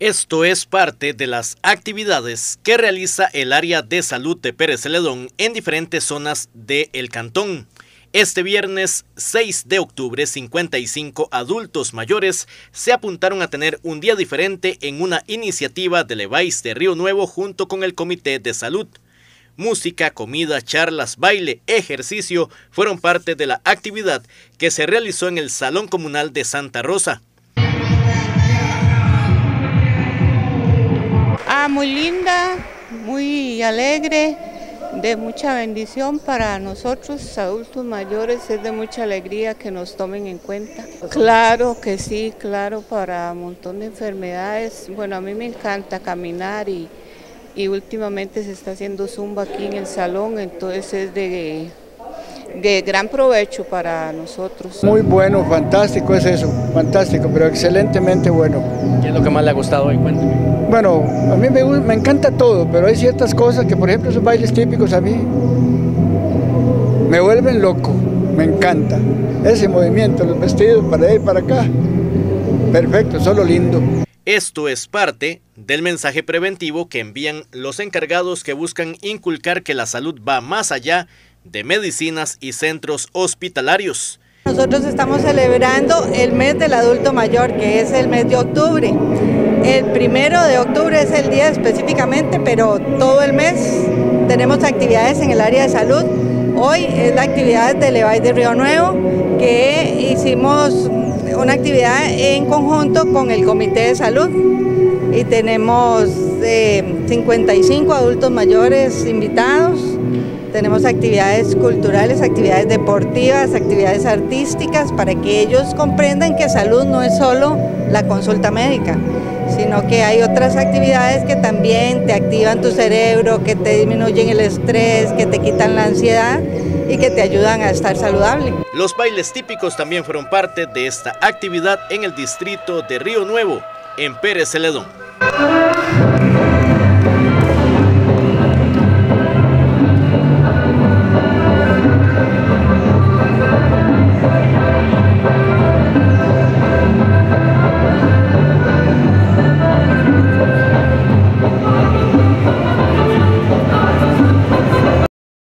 Esto es parte de las actividades que realiza el área de salud de Pérez Celedón en diferentes zonas del cantón. Este viernes 6 de octubre, 55 adultos mayores se apuntaron a tener un día diferente en una iniciativa de Leváis de Río Nuevo junto con el Comité de Salud. Música, comida, charlas, baile, ejercicio fueron parte de la actividad que se realizó en el Salón Comunal de Santa Rosa. Muy linda, muy alegre, de mucha bendición para nosotros adultos mayores, es de mucha alegría que nos tomen en cuenta. Claro que sí, claro, para un montón de enfermedades. Bueno, a mí me encanta caminar y, y últimamente se está haciendo zumba aquí en el salón, entonces es de de gran provecho para nosotros. Muy bueno, fantástico es eso, fantástico, pero excelentemente bueno. ¿Qué es lo que más le ha gustado hoy? Cuénteme. Bueno, a mí me, me encanta todo, pero hay ciertas cosas que, por ejemplo, esos bailes típicos a mí me vuelven loco, me encanta. Ese movimiento, los vestidos para ahí para acá, perfecto, solo lindo. Esto es parte del mensaje preventivo que envían los encargados que buscan inculcar que la salud va más allá de medicinas y centros hospitalarios. Nosotros estamos celebrando el mes del adulto mayor, que es el mes de octubre. El primero de octubre es el día específicamente, pero todo el mes tenemos actividades en el área de salud. Hoy es la actividad de Levay de Río Nuevo, que hicimos una actividad en conjunto con el Comité de Salud y tenemos 55 eh, adultos mayores invitados tenemos actividades culturales, actividades deportivas, actividades artísticas para que ellos comprendan que salud no es solo la consulta médica, sino que hay otras actividades que también te activan tu cerebro, que te disminuyen el estrés, que te quitan la ansiedad y que te ayudan a estar saludable. Los bailes típicos también fueron parte de esta actividad en el distrito de Río Nuevo, en Pérez Celedón.